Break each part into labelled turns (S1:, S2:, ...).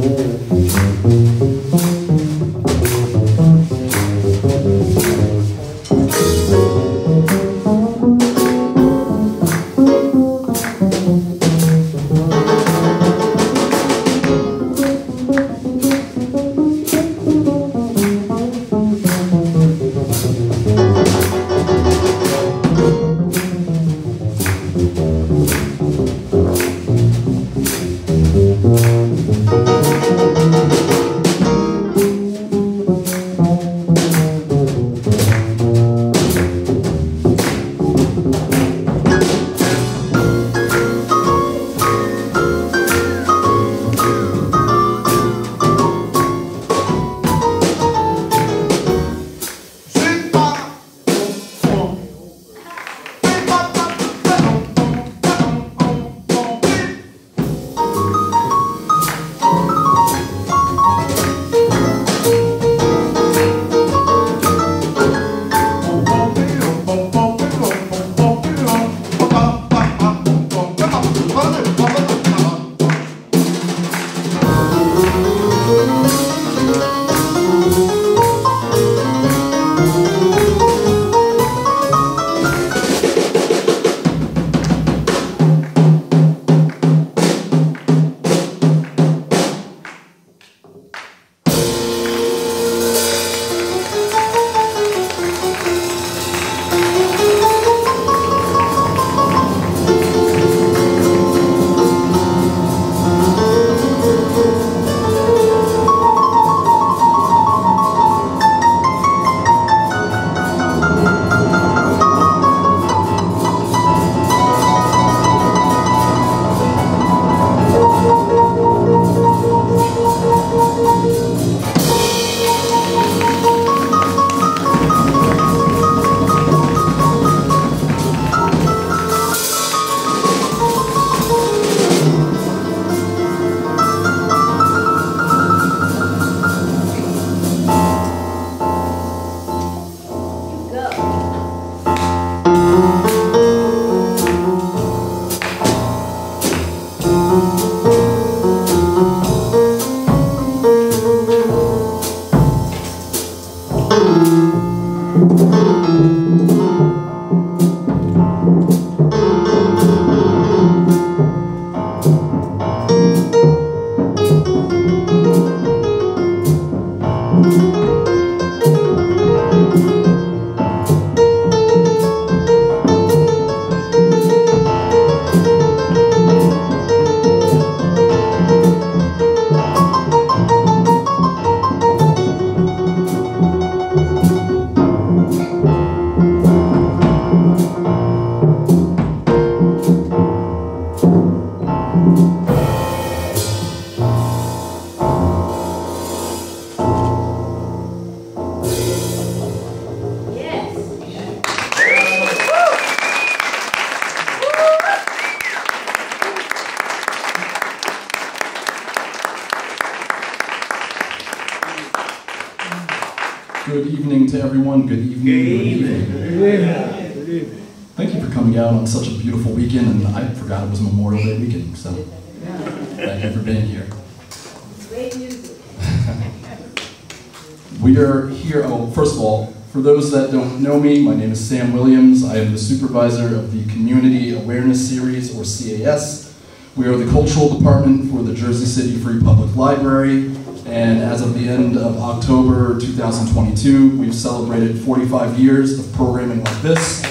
S1: Good on such a beautiful weekend, and I forgot it was Memorial Day weekend, so thank you for being here. We are here, oh, first of all, for those that don't know me, my name is Sam Williams. I am the supervisor of the Community Awareness Series, or CAS. We are the cultural department for the Jersey City Free Public Library, and as of the end of October 2022, we've celebrated 45 years of programming like this.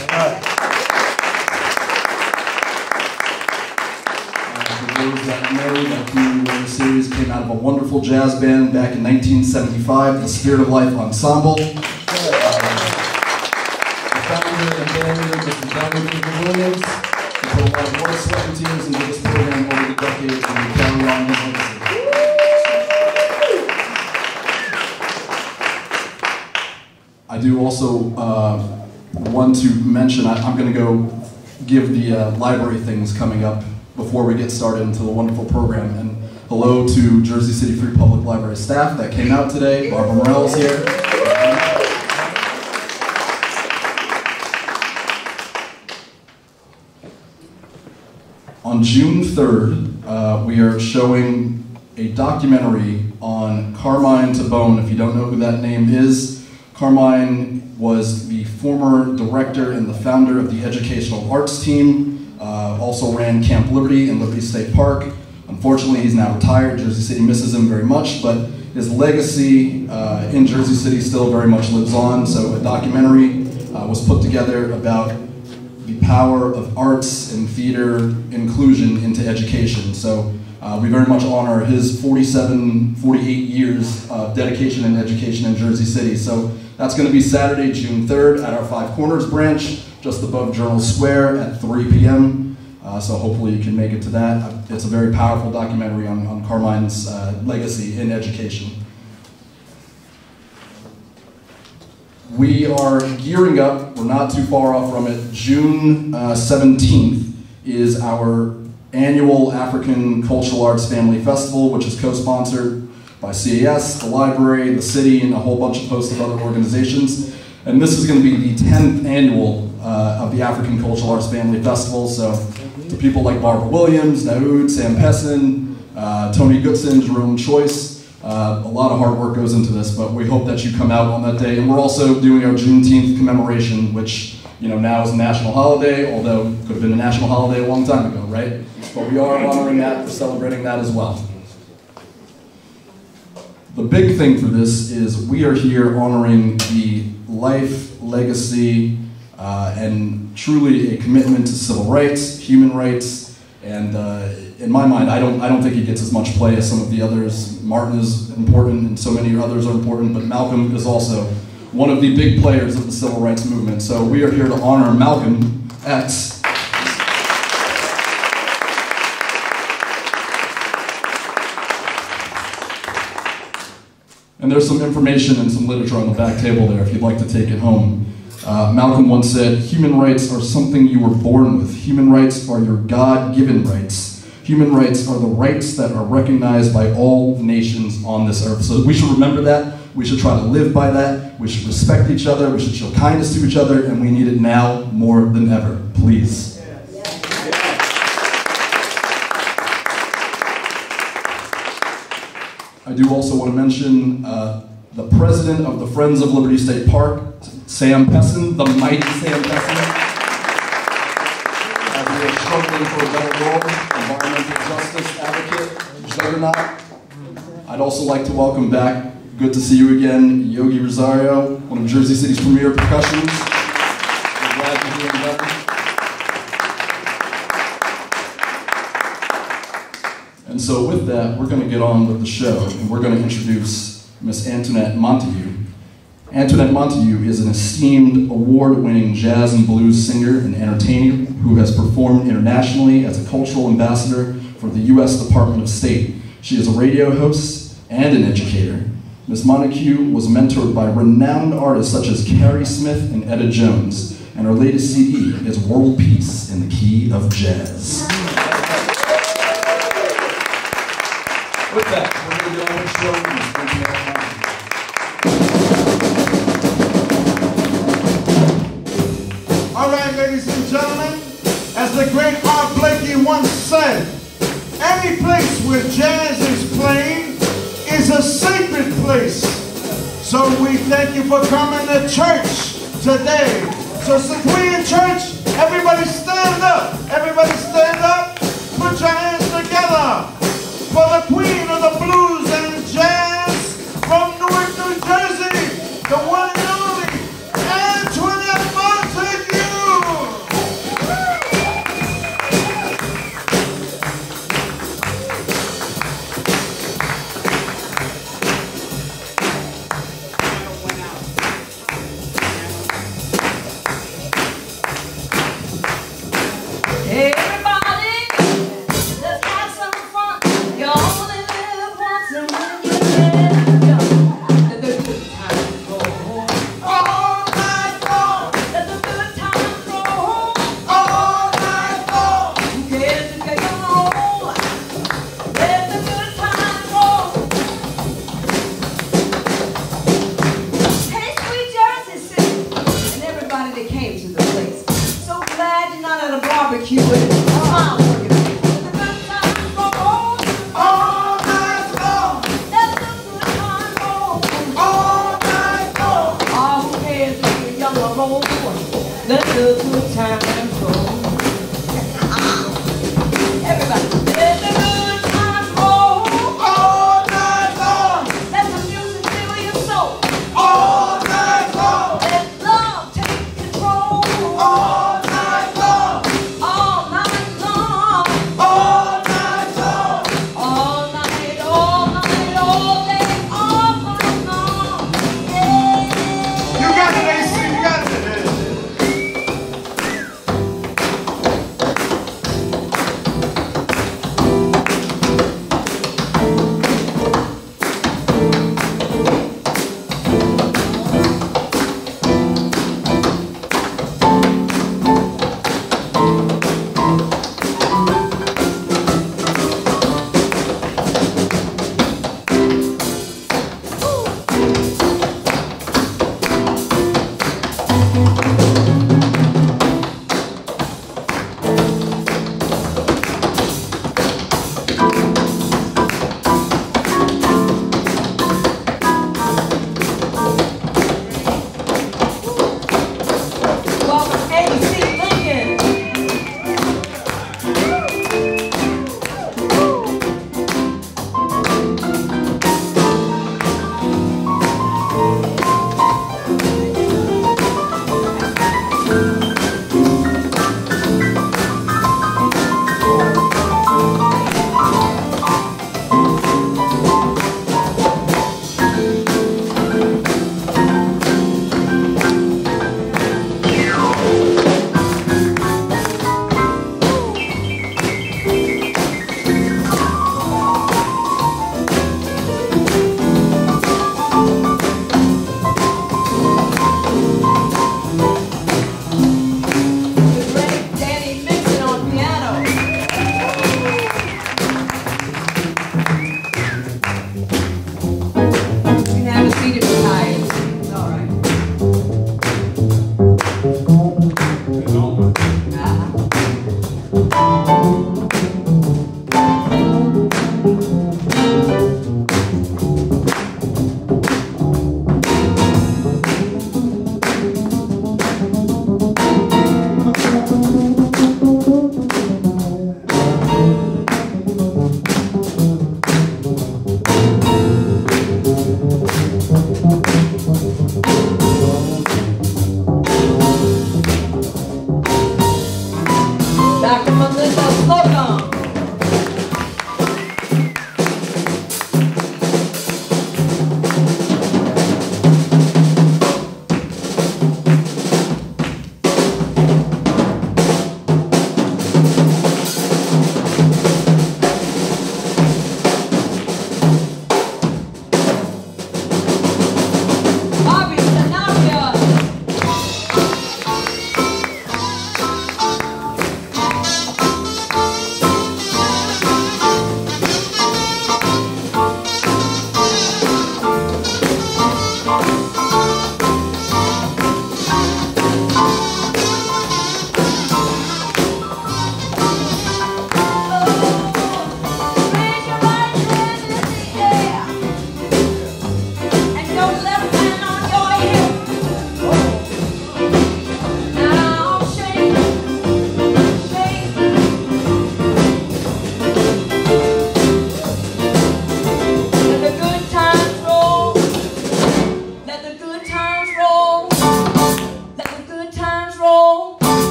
S1: Came out of a wonderful jazz band back in 1975, the Spirit of Life Ensemble. I do also uh, want to mention, I, am going to go give the uh, library things coming up before we get started into the wonderful program. And hello to Jersey City Free Public Library staff that came out today. Barbara Morell's here. On June 3rd, uh, we are showing a documentary on Carmine Tabone. If you don't know who that name is, Carmine was the former director and the founder of the Educational Arts Team, uh, also ran Camp Liberty in Liberty State Park. Unfortunately, he's now retired. Jersey City misses him very much, but his legacy uh, in Jersey City still very much lives on. So a documentary uh, was put together about the power of arts and theater inclusion into education. So uh, we very much honor his 47, 48 years of dedication and education in Jersey City. So that's going to be Saturday, June 3rd at our Five Corners branch, just above Journal Square at 3 p.m. Uh, so hopefully you can make it to that. It's a very powerful documentary on, on Carmine's uh, legacy in education. We are gearing up, we're not too far off from it. June uh, 17th is our annual African Cultural Arts Family Festival, which is co-sponsored by CAS, the library, the city, and a whole bunch of host of other organizations. And this is going to be the 10th annual uh, of the African Cultural Arts Family Festival. So to people like Barbara Williams, Naoud, Sam Pessin, uh, Tony Goodson, Jerome Choice, uh, a lot of hard work goes into this, but we hope that you come out on that day. And we're also doing our Juneteenth commemoration, which you know now is a national holiday, although could have been a national holiday a long time ago, right? But we are honoring that, we're celebrating that as well. The big thing for this is we are here honoring the life, legacy, uh, and truly a commitment to civil rights, human rights, and uh, in my mind, I don't, I don't think he gets as much play as some of the others. Martin is important, and so many others are important, but Malcolm is also one of the big players of the civil rights movement. So we are here to honor Malcolm X And there's some information and some literature on the back table there if you'd like to take it home. Uh, Malcolm once said, human rights are something you were born with. Human rights are your God-given rights. Human rights are the rights that are recognized by all nations on this earth. So we should remember that. We should try to live by that. We should respect each other. We should show kindness to each other. And we need it now more than ever. Please. I do also want to mention uh, the president of the Friends of Liberty State Park, Sam Pessin, the mighty Sam Pessin. As we are struggling for a better world, environmental justice advocate, juggernaut. I'd also like to welcome back, good to see you again, Yogi Rosario, one of Jersey City's premier percussionists. And so with that, we're going to get on with the show, and we're going to introduce Miss Antoinette Montague. Antoinette Montague is an esteemed, award-winning jazz and blues singer and entertainer who has performed internationally as a cultural ambassador for the U.S. Department of State. She is a radio host and an educator. Miss Montague was mentored by renowned artists such as Carrie Smith and Etta Jones, and her latest CD is World Peace in the Key of Jazz. With that, we're going to get on
S2: the great Art Blakey once said, any place where jazz is playing is a sacred place. So we thank you for coming to church today. So since we in church, everybody stand up. Everybody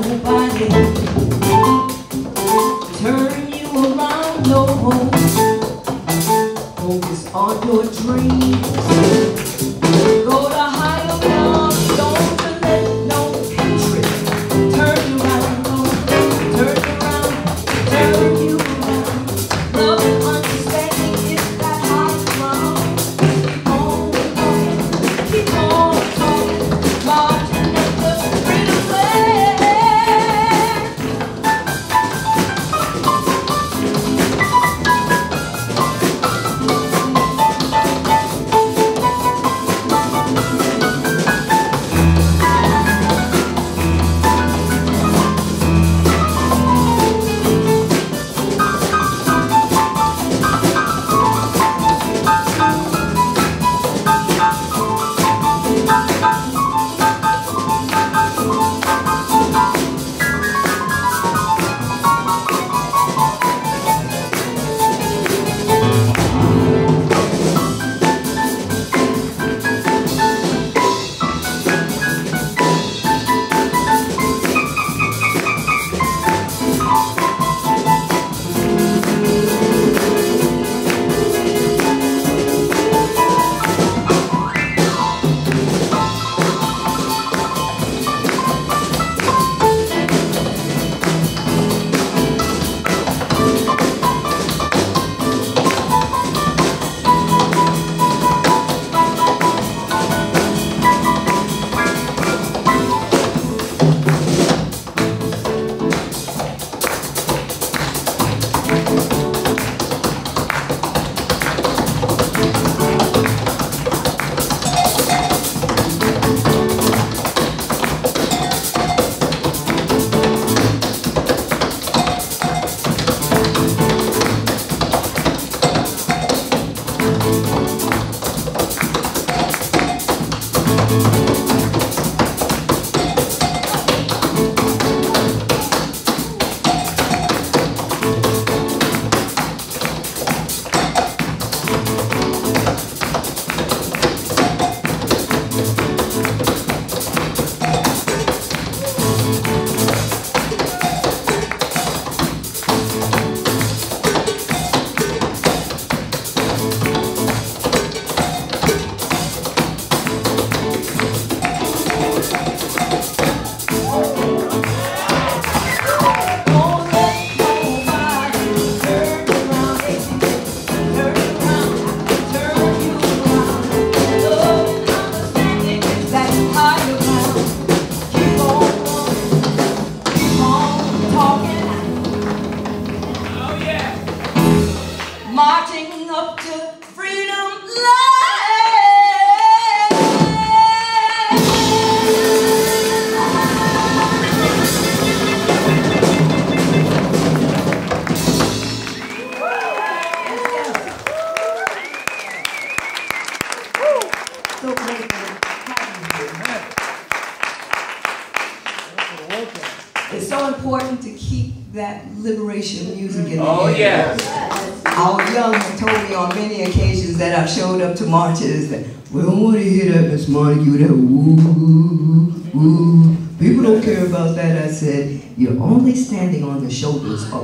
S3: nobody. Turn you around, no Focus on your dreams.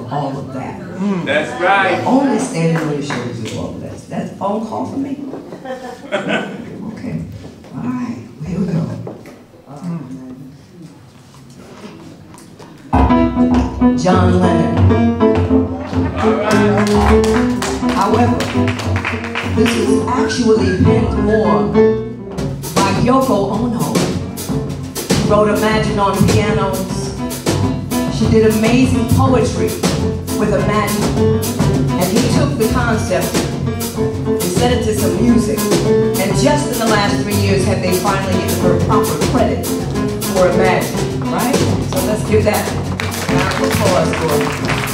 S3: Of all of that.
S4: Mm. That's right.
S3: You're only standing on the shoulders of all of that. That's a phone call for me? okay. All right. Here we go. John Lennon. However, this is actually penned more by Yoko Ono. She wrote Imagine on pianos. Did amazing poetry with Imagine. And he took the concept and set it to some music. And just in the last three years have they finally given her proper credit for Imagine, right? So let's give that round of applause for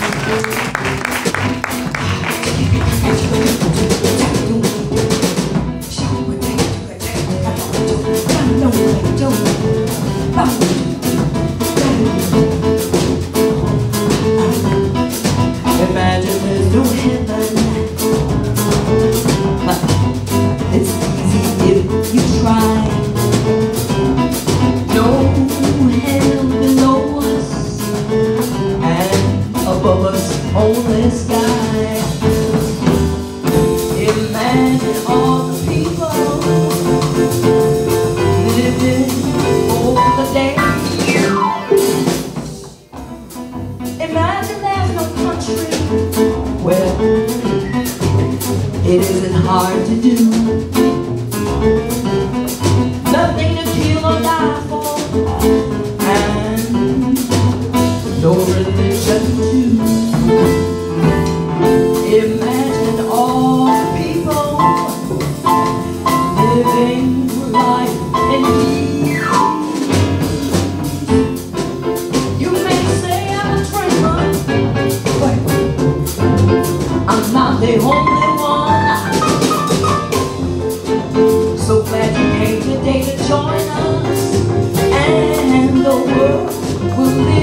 S3: world will be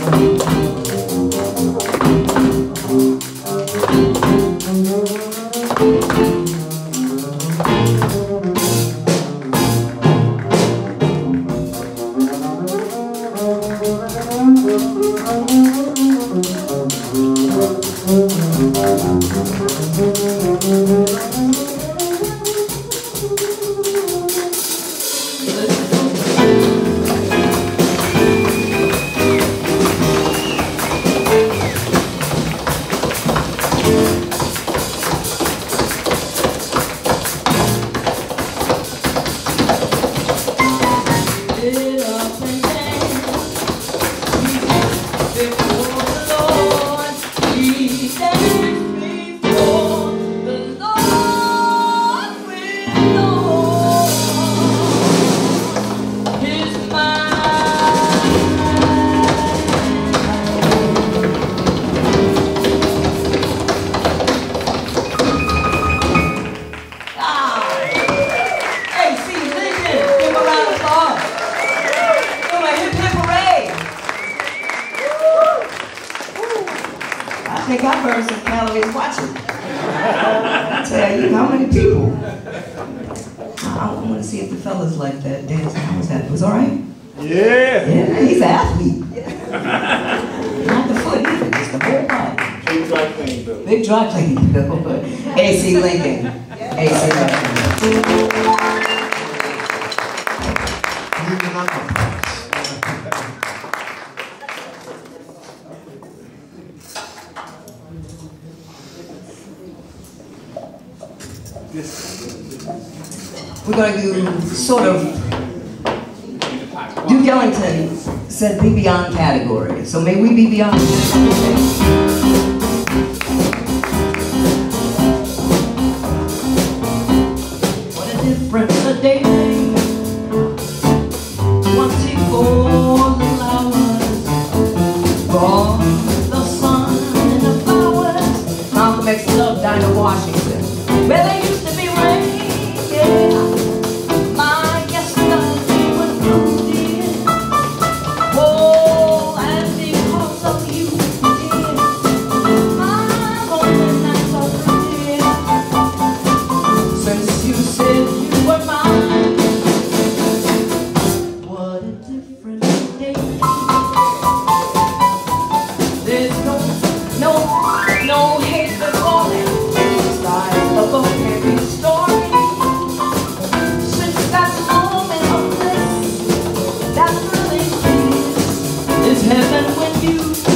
S3: Get you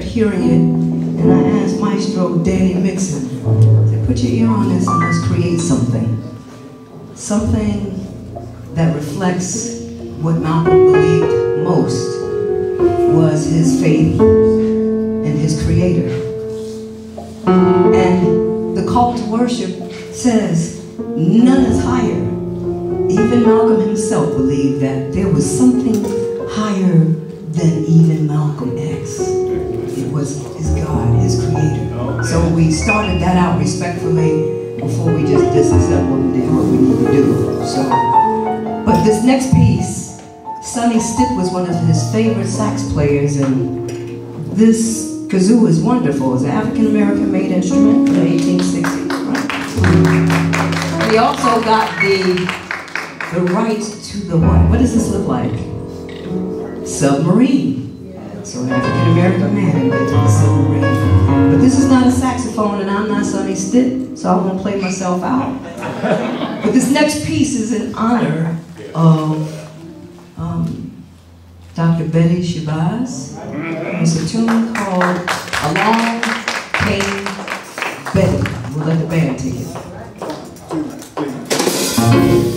S3: kept hearing it, and I asked Maestro Danny Mixon, said, put your ear on this and let's create something. Something that reflects next piece, Sonny Stitt was one of his favorite sax players, and this kazoo is wonderful. It's an African American made instrument from the 1860s. Right? He also got the the right to the what? What does this look like? Submarine. So an African American man invented the submarine. But this is not a saxophone, and I'm not Sonny Stitt, so I won't play myself out. But this next piece is in honor of um, Dr. Betty Shabazz. It's a tune called Along Came Betty. We'll let the band take it.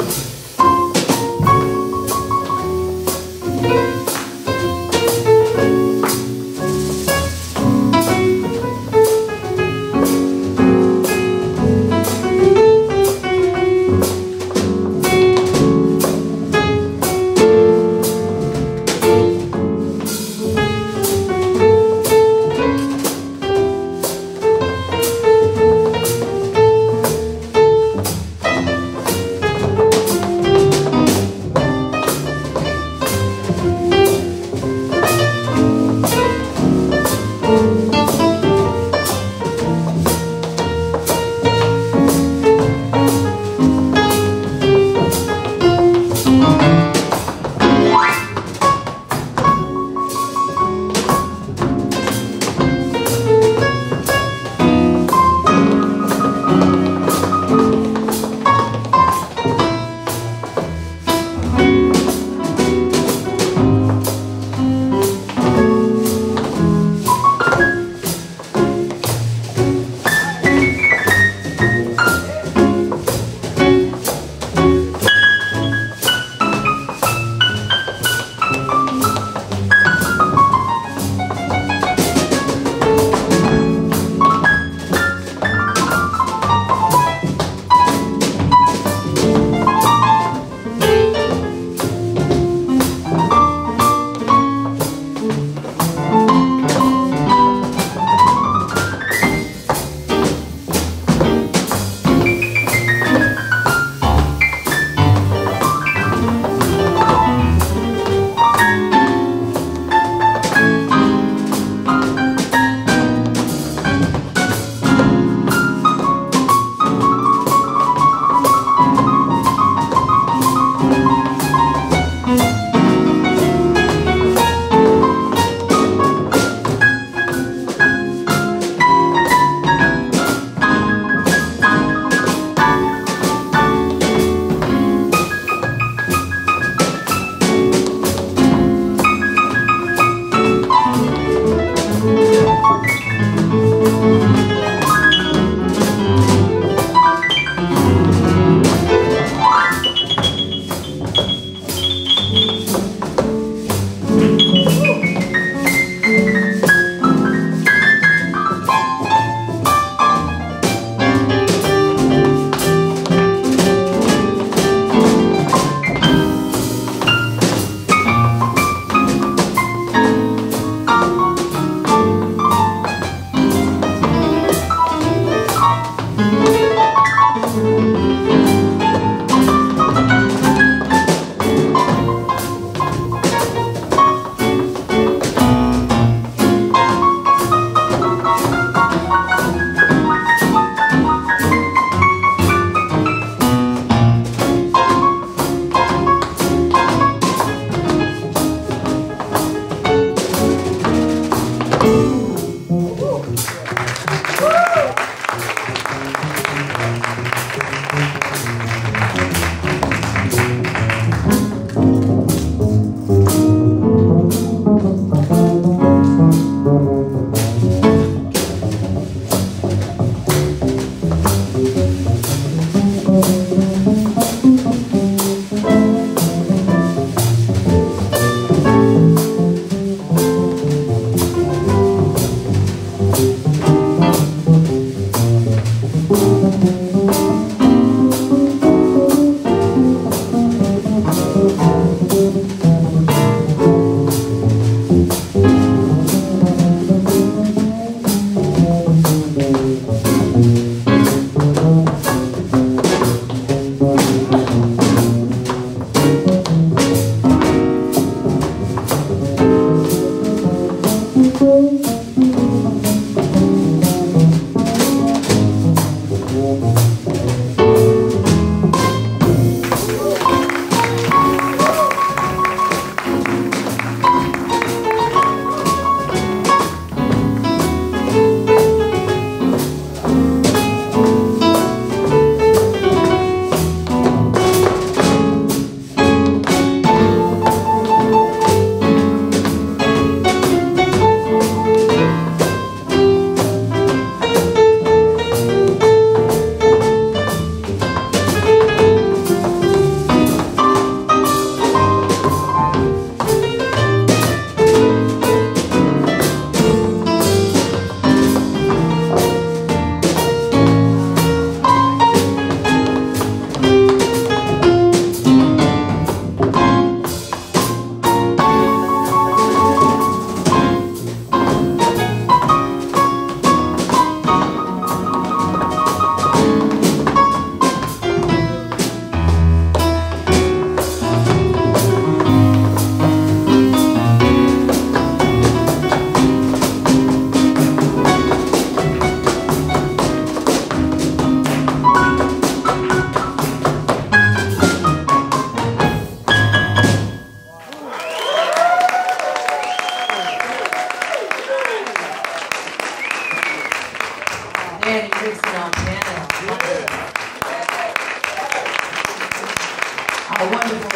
S3: Wonderful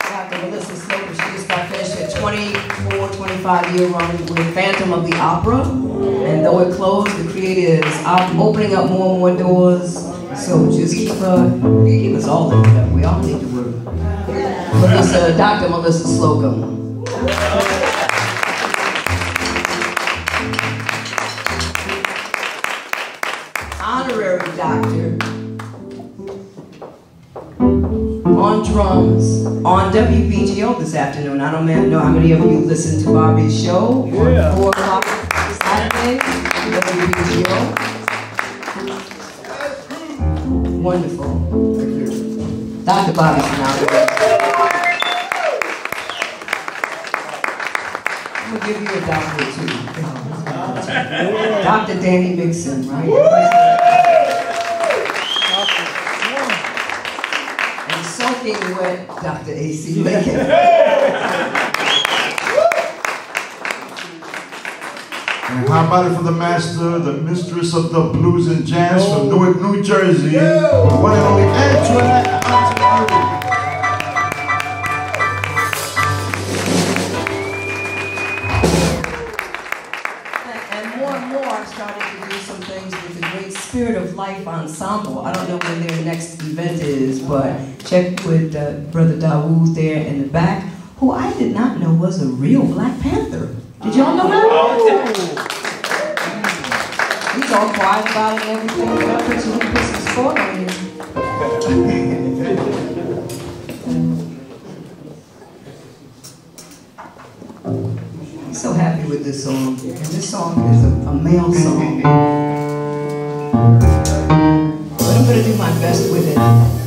S3: Dr. Melissa Slocum, she just got finished a 24, 25 year run with Phantom of the Opera. And though it closed, the creator is opening up more and more doors. So just keep, uh, us all lifted up. We all need to work. Melissa, Dr. Melissa Slocum. On drums on WBGO this afternoon. I don't know how many of you listened to Bobby's show on 4 o'clock Saturday, WBGO. Wonderful. Dr. Bobby Sanabria. I'm gonna give you a doctor too. Dr. Danny Mixon, right? Soaking Dr. A.C. Lincoln.
S2: And how about it for the master, the mistress of the blues and jazz from oh. Newark, New Jersey, one and only Antoinette Antonelli.
S3: And more and more, I'm starting to do some things with the Great Spirit of Life Ensemble. I don't know when their next event is, but check with uh, Brother Dawood there in the back, who I did not know was a real Black Panther. Did y'all know that? He's all quiet about it and everything, but I bet you he put some sport on you. I'm so happy with this song. And this song is a, a male song. But I'm gonna do my best with it.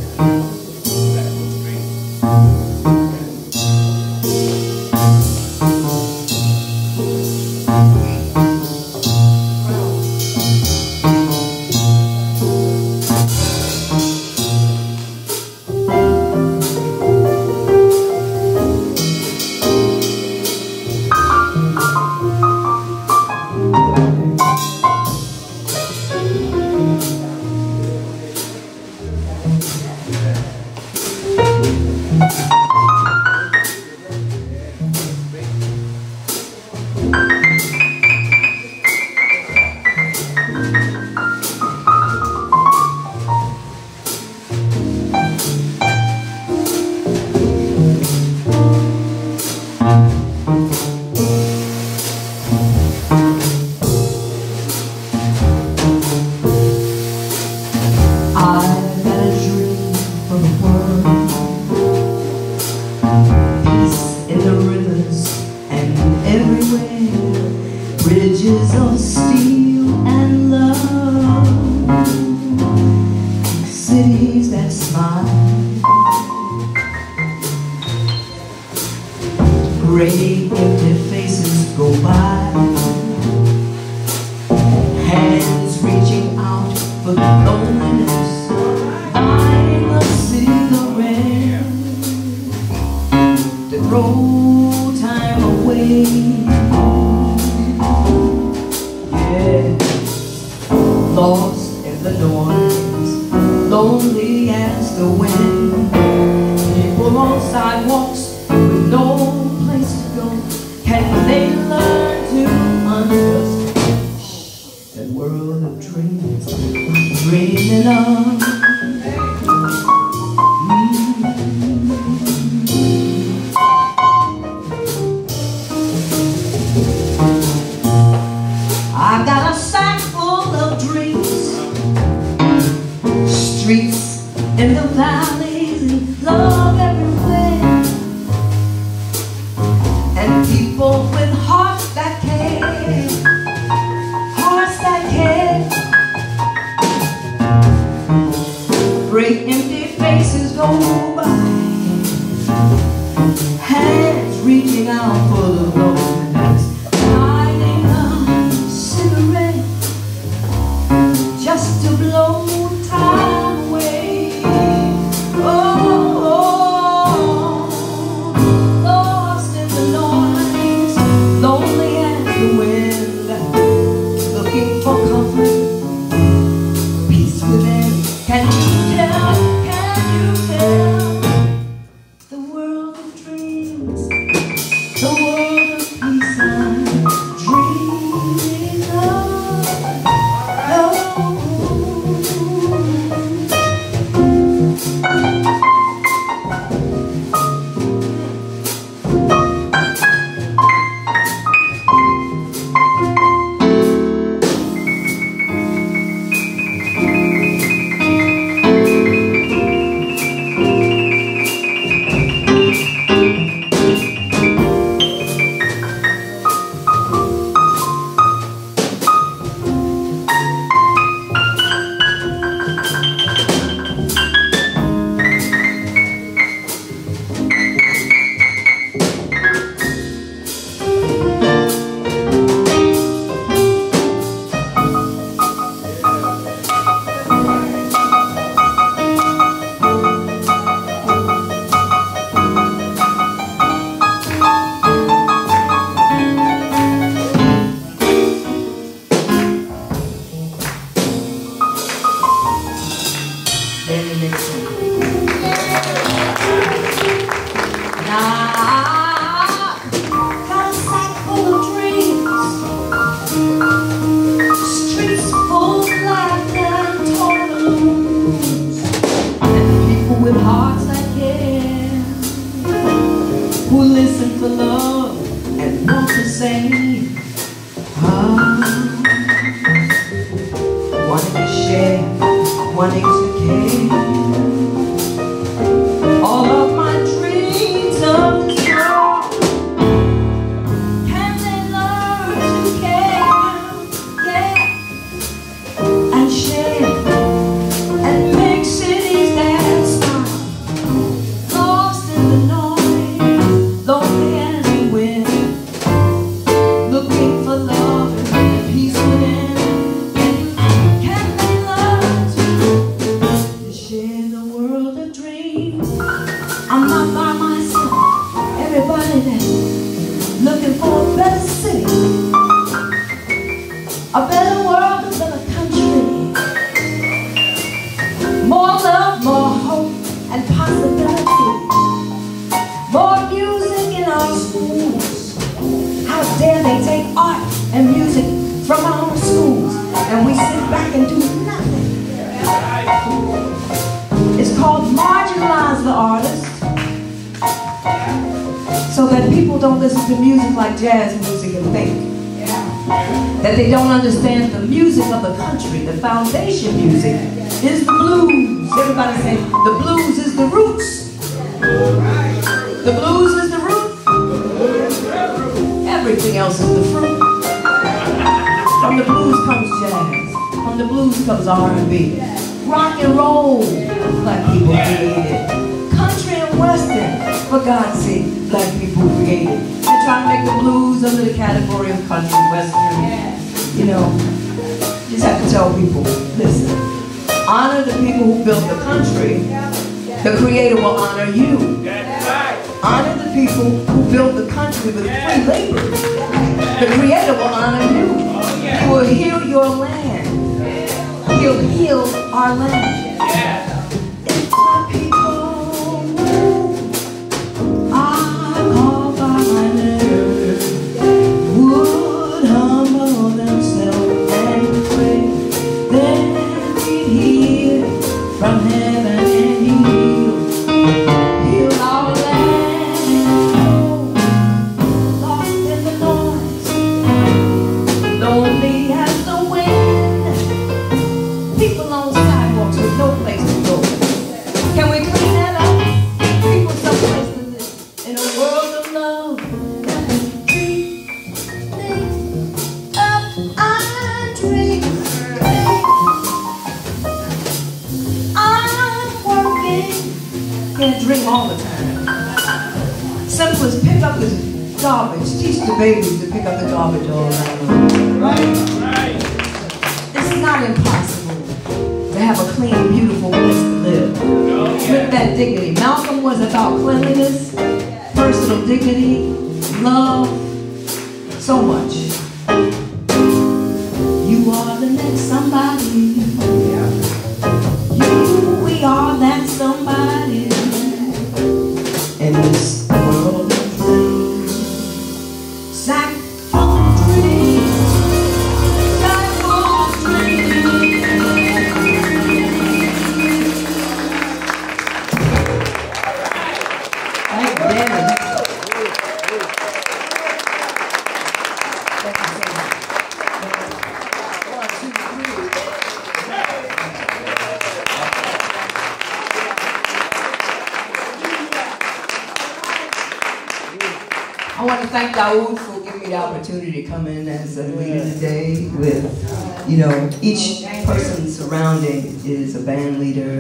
S3: Each person surrounding is a band leader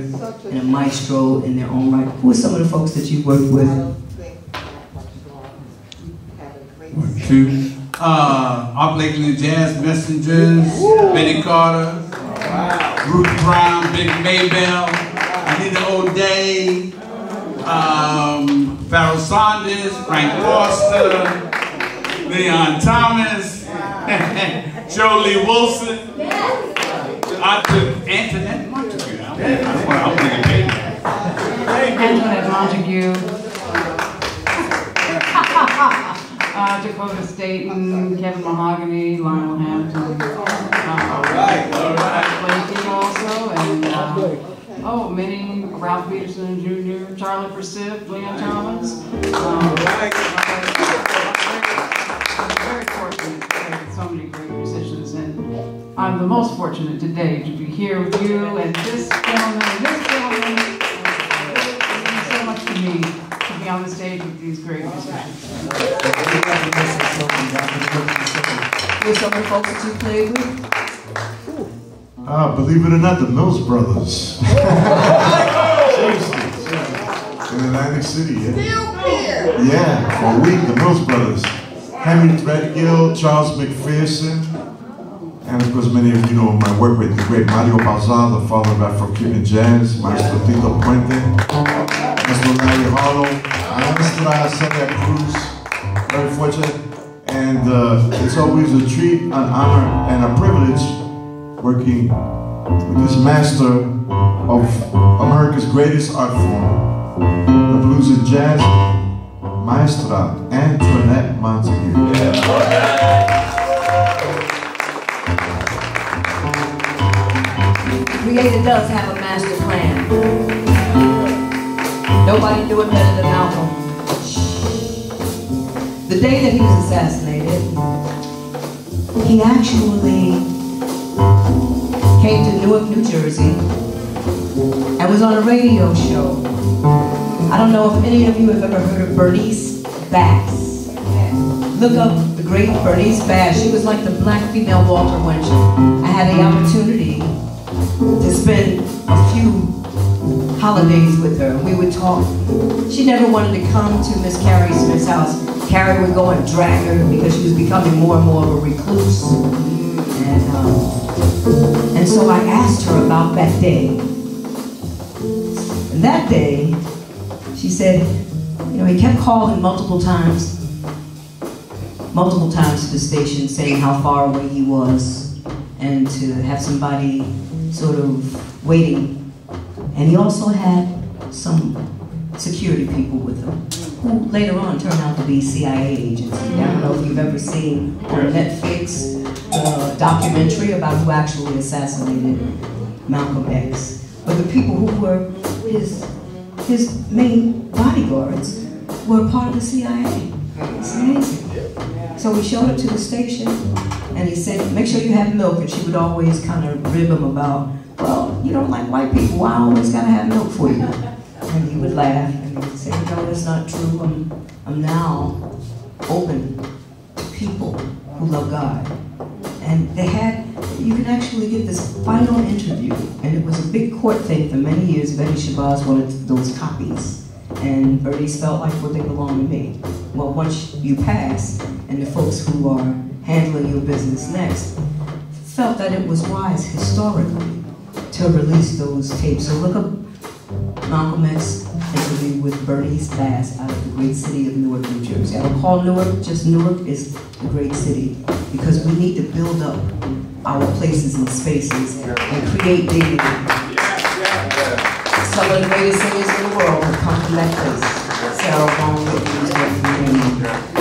S3: and a maestro in their own right. Who are some of the folks that you've worked with?
S5: One, two. Uh, and Jazz Messengers, Betty Carter, Ruth Brown, Big Maybelle, Anita O'Day, um, Pharoah Sanders, Frank Foster, Leon Thomas, Joe Lee Wilson, Arthur Antoinette Montague. I'm, I'm, I'm thinking baby.
S6: Antoinette Montague. uh, Dakota Staton, Kevin Mahogany, Lionel Hampton. Uh, Blakey also, and uh, oh, many Ralph Peterson Jr., Charlie Persip, Leon Thomas. Um, very I'm the most fortunate today to be here with you and this gentleman and this gentleman. It means so much to me to be on the stage with these great musicians.
S3: Who are some of the folks that you played with?
S2: Ah, believe it or not, the Mills Brothers. seriously, seriously. In Atlantic City, yeah. Yeah, for a week, the Mills Brothers. Henry Threadgill, Charles McPherson, and of course many of you know my work with the great Mario Bauzá, the father of Afro-Cuban jazz, Maestro Tito Puente, Maestro Larry Harlow, Maestra Celia Cruz, very fortunate. And uh, it's always a treat, an honor, and a privilege working with this master of America's greatest art form, the blues and jazz, Maestra Antoinette Montague.
S3: Creator does have a master plan. Nobody knew it better than Malcolm. The day that he was assassinated, he actually came to Newark, New Jersey, and was on a radio show. I don't know if any of you have ever heard of Bernice Bass. Look up the great Bernice Bass. She was like the black female Walter Winchell. I had the opportunity to spend a few holidays with her. We would talk. She never wanted to come to Miss Carrie Smith's house. Carrie would go and drag her because she was becoming more and more of a recluse. And, um, and so I asked her about that day. And that day, she said, you know, he kept calling multiple times, multiple times to the station saying how far away he was and to have somebody sort of waiting. And he also had some security people with him, who later on turned out to be CIA agents. I don't know if you've ever seen on Netflix the documentary about who actually assassinated Malcolm X. But the people who were his, his main bodyguards were part of the CIA. It's amazing. So we showed up to the station, and he said, make sure you have milk. And she would always kind of rib him about, well, you don't like white people. Why always got to have milk for you. And he would laugh, and he would say, no, that's not true. I'm, I'm now open to people who love God. And they had, you can actually get this final interview, and it was a big court thing for many years. Betty Shabazz wanted those copies, and Bernice felt like, well, they belong to me. Well, once you pass, and the folks who are handling your business next felt that it was wise historically to release those tapes. So look up Malcolm X interview with Bernice Bass out of the great city of Newark, New Jersey. I don't call Newark just Newark is the great city because we need to build up our places and spaces and create dignity. Some of the greatest singers in the world have come from that place. Sarah Vaughan,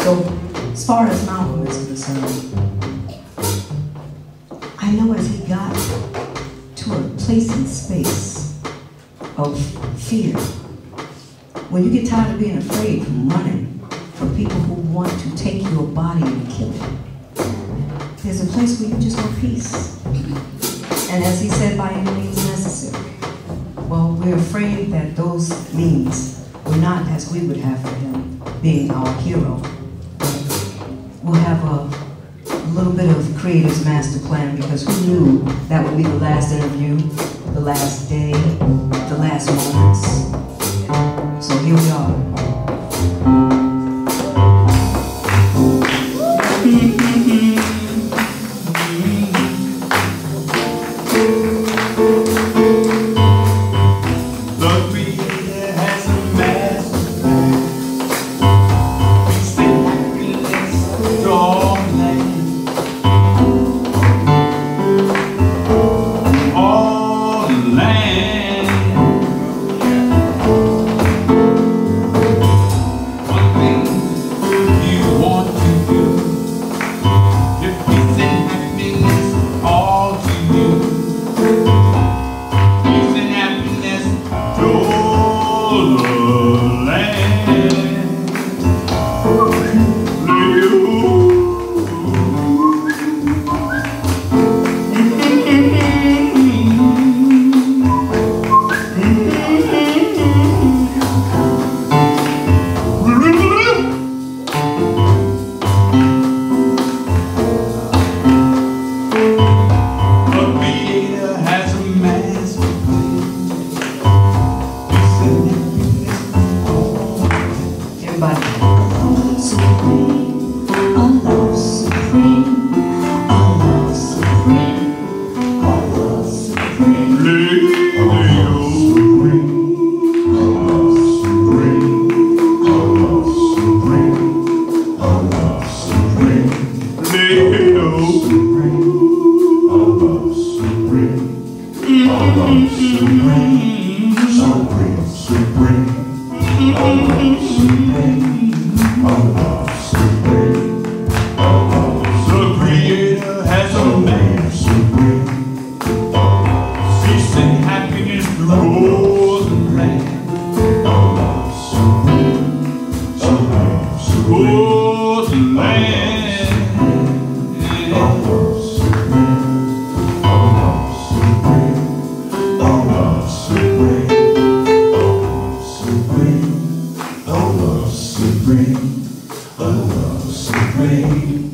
S3: So as far as Malcolm is concerned, I know as he got to a place and space of fear, when you get tired of being afraid from running from people who want to take your body and kill it, there's a place where you just want peace. And as he said, by any means. Well, we're afraid that those means were not as we would have for him being our hero. We'll have a, little bit of creator's master plan because who knew that would be the last interview, the last day, the last moments. So here we are.
S5: great, a
S2: love
S3: so great.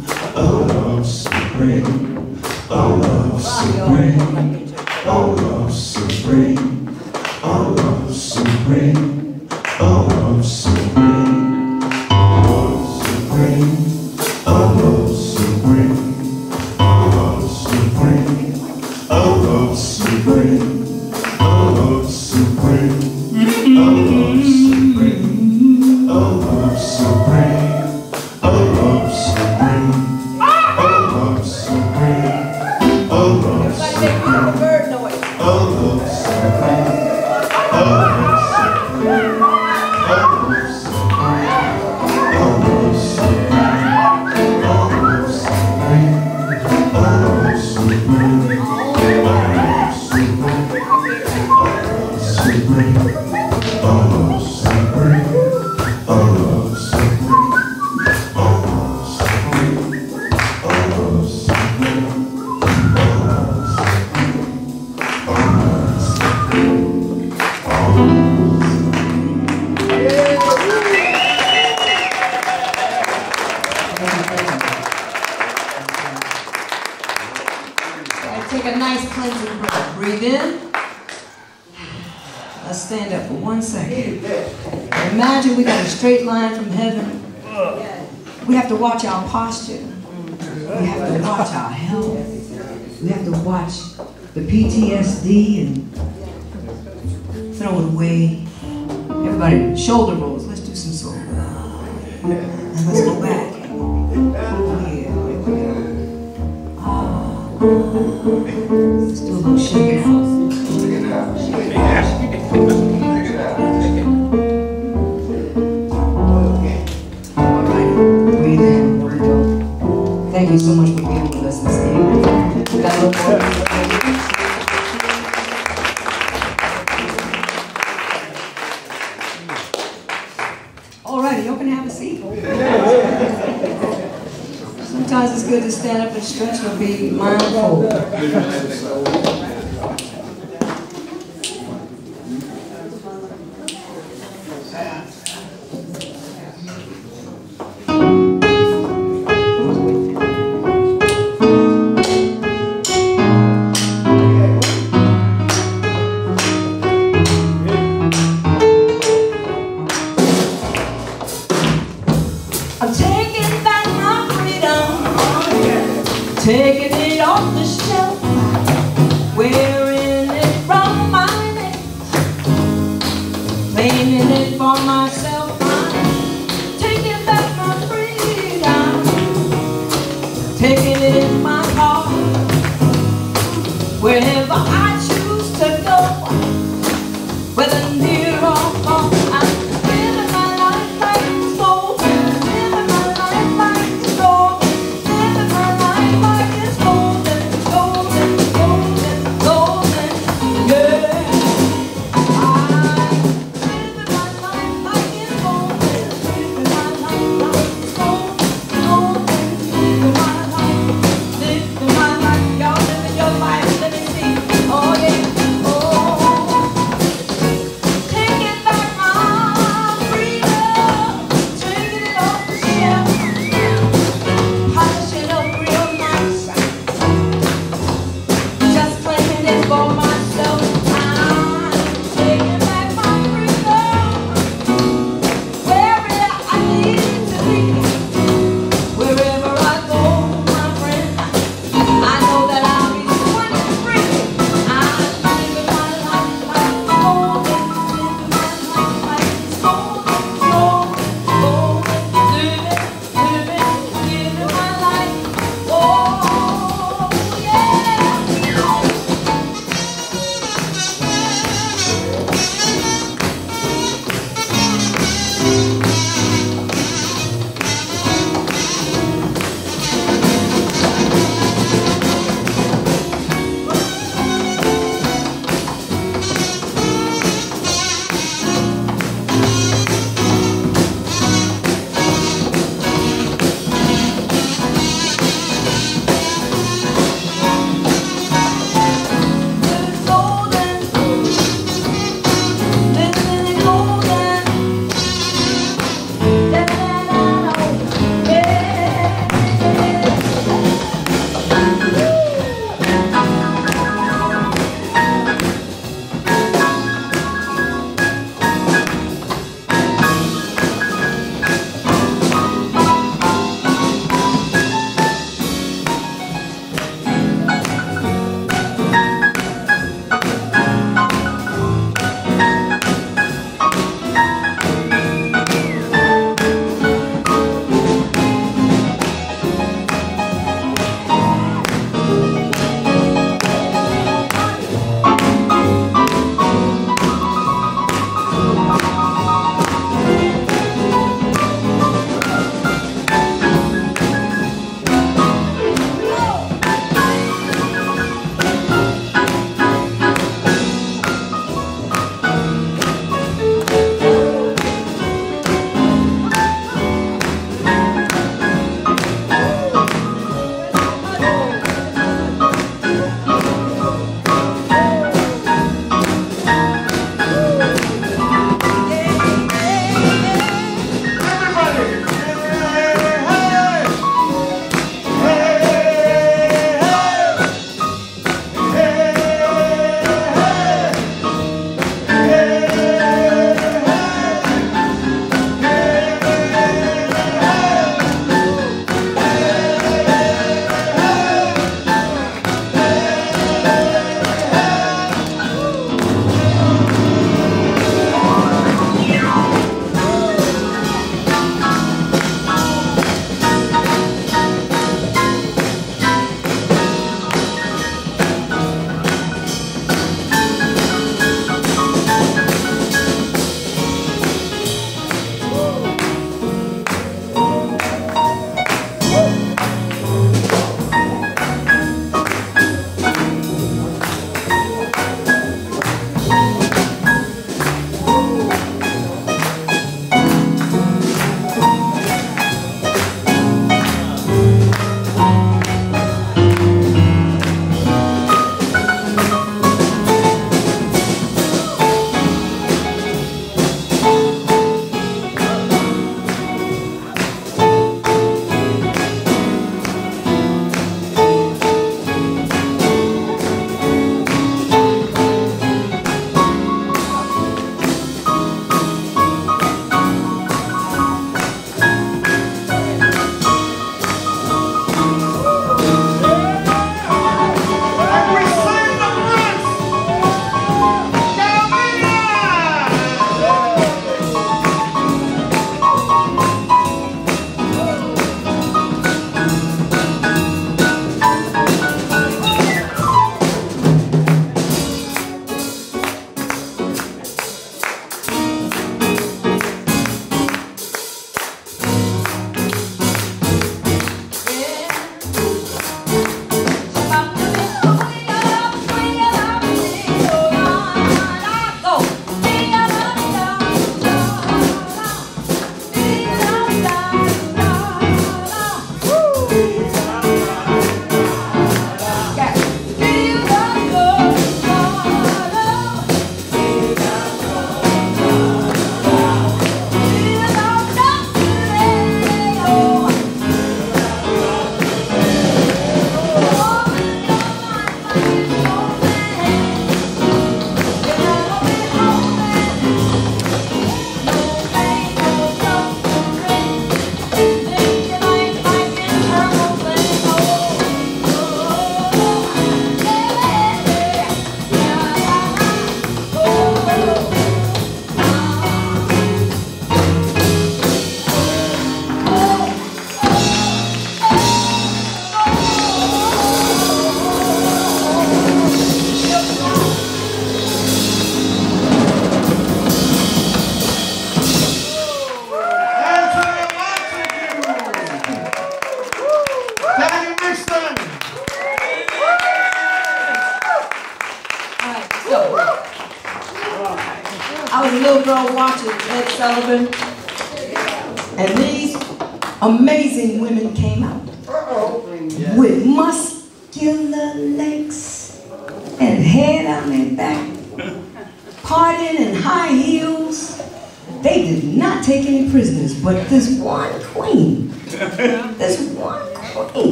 S3: Taking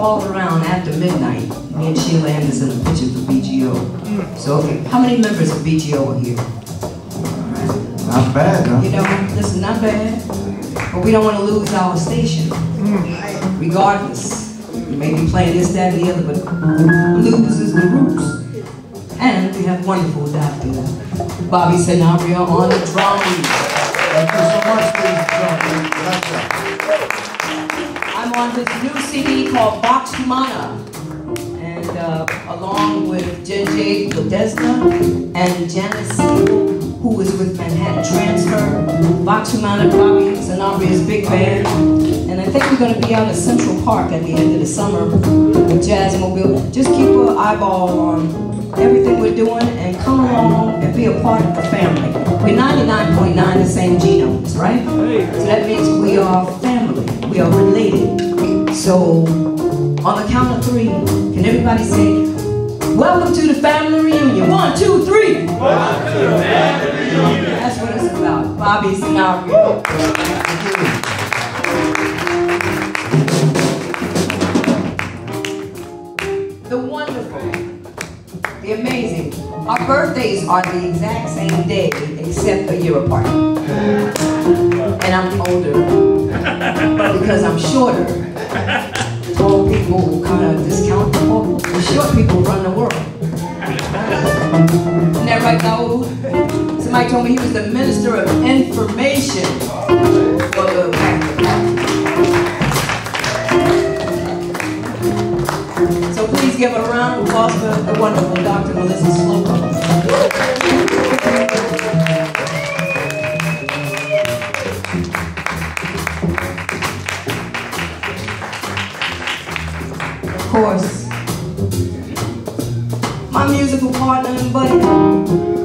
S3: All around after midnight. Me and Sheila Anderson are pitching for BGO. So, okay, how many members of BGO are here?
S2: Not bad, huh?
S7: You know, this is not bad. But we don't want to lose our station. Regardless.
S3: We may be playing this, that, and the other, but blues is the roots. And we have wonderful Dr. Uh, Bobby Sanabria on the drums. On this new CD called Vox Humana. And uh, along with JJ Ledesma and Janis who is with Manhattan Transfer, Vox Humana, Bobby Sanabria's big band. And I think we're going to be out at Central Park at the end of the summer with Jazzmobile. Just keep an eyeball on everything we're doing and come along and be a part of the family. We're 99.9 the same genomes, right? So that means we are family. We are related. So on the count of three, can everybody say, Welcome to the family reunion. One, two, three. Welcome to the family reunion. That's what it's about. Bobby Sanabria. The wonderful, the amazing. Our birthdays are the exact same day, except a year apart. And I'm older, because I'm shorter, tall people who kind of discount the tall. The short people run the world. Isn't that right? Somebody told me he was the minister of information for the So please give a round of applause for the wonderful Dr. Melissa Slocum. Course, my musical partner and buddy,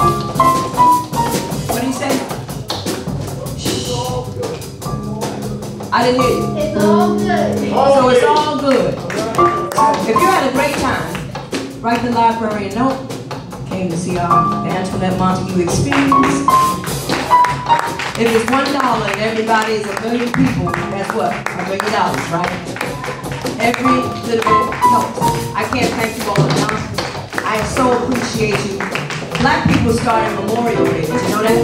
S3: What do you say? Shh. I didn't hear you.
S8: It's all good.
S3: So it's all good. If you had a great time, write the library a note. Came to see our the Antoinette Montague experience. If it's one dollar and everybody is a million people, that's what? A million dollars, right? Every little bit helps. I can't thank you all enough. I so appreciate you. Black people started Memorial Day. You know that?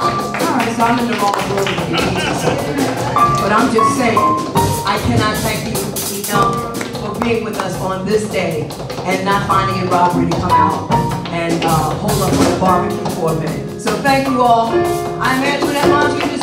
S3: All right, so I'm in the wrong. But I'm just saying, I cannot thank you enough for being with us on this day and not finding it robbery to come out and uh, hold up on the barbecue for a minute. So thank you all. I'm Antoinette Montague,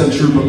S1: 100% true,